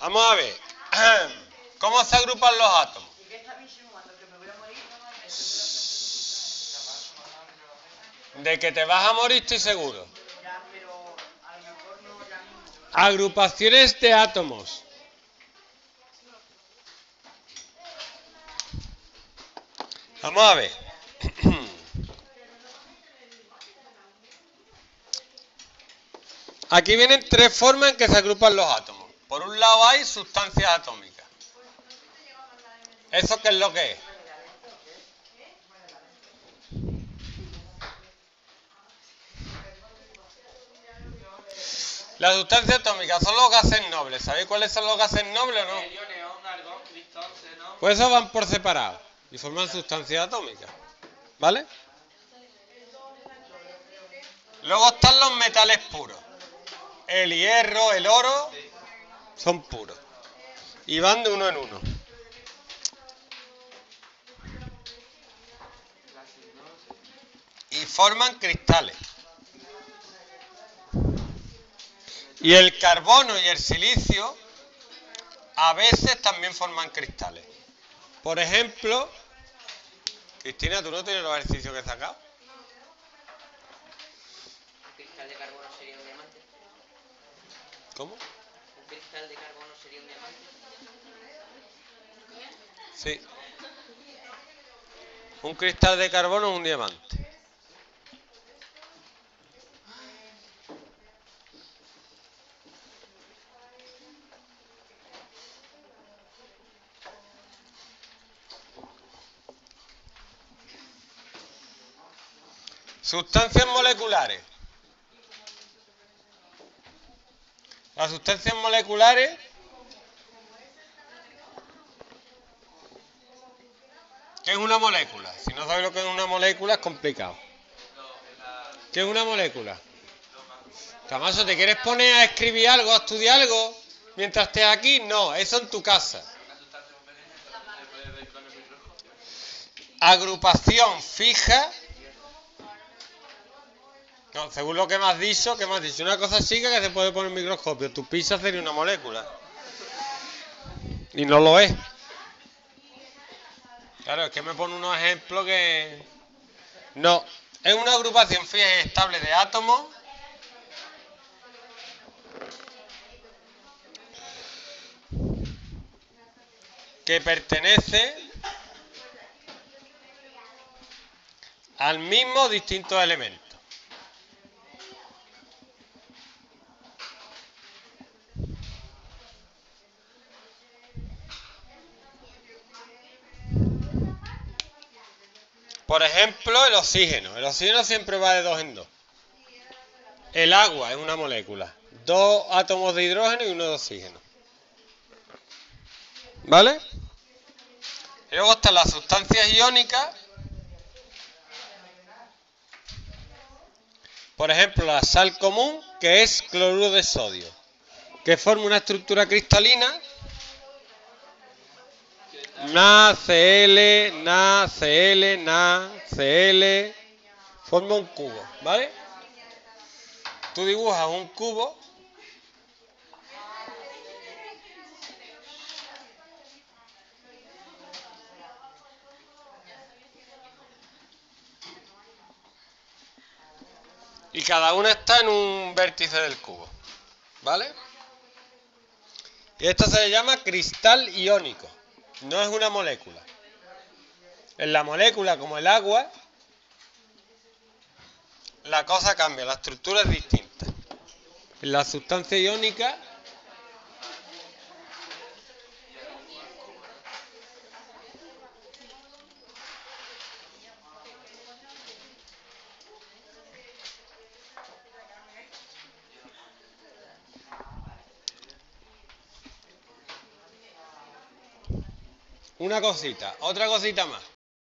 Vamos a ver. ¿Cómo se agrupan los átomos? De que te vas a morir estoy seguro. Agrupaciones de átomos. Vamos a ver. Aquí vienen tres formas en que se agrupan los átomos. Un lado hay sustancias atómicas. ¿Eso qué es lo que es? Las sustancias atómicas son los gases nobles. ¿Sabéis cuáles son los gases nobles o no? Pues esos van por separado y forman sustancias atómicas. ¿Vale? Luego están los metales puros. El hierro, el oro, son puros. Y van de uno en uno. Y forman cristales. Y el carbono y el silicio a veces también forman cristales. Por ejemplo, Cristina, ¿tú no tienes los ejercicios que he sacado? ¿Un cristal de carbono sería un diamante? ¿Cómo? ¿Un cristal de carbono sería un diamante? Sí. Un cristal de carbono es un diamante. Sustancias moleculares. Las sustancias moleculares ¿Qué es una molécula? Si no sabes lo que es una molécula es complicado. ¿Qué es una molécula? Camaso, ¿te quieres poner a escribir algo, a estudiar algo mientras estés aquí? No, eso en tu casa. Agrupación fija. Según lo que me has dicho, que me dicho una cosa chica que se puede poner en microscopio. Tu pizza sería una molécula. Y no lo es. Claro, es que me pone unos ejemplos que... No, es una agrupación fija y estable de átomos que pertenece al mismo distinto elemento. Por ejemplo, el oxígeno. El oxígeno siempre va de dos en dos. El agua es una molécula. Dos átomos de hidrógeno y uno de oxígeno. ¿Vale? Luego están las sustancias iónicas. Por ejemplo, la sal común, que es cloruro de sodio, que forma una estructura cristalina NaCl, NaCl, NaCl, forma un cubo, ¿vale? Tú dibujas un cubo y cada una está en un vértice del cubo, ¿vale? Y esto se llama cristal iónico. No es una molécula. En la molécula, como el agua, la cosa cambia, la estructura es distinta. En la sustancia iónica Una cosita, otra cosita más.